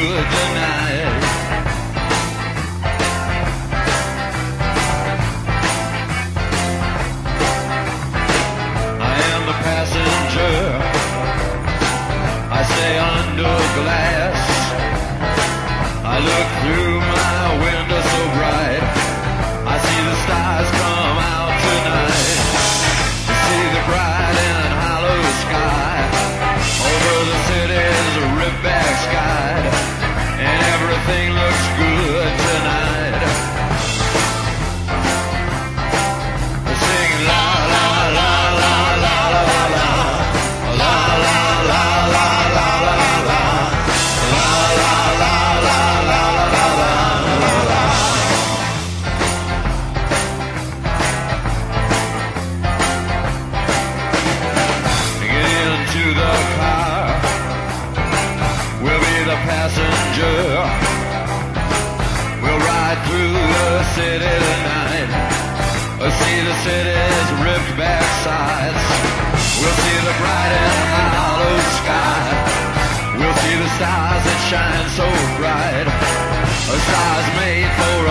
good. passenger. We'll ride through the city tonight. We'll see the city's ripped back sides. We'll see the bright and hollow sky. We'll see the stars that shine so bright. The stars made for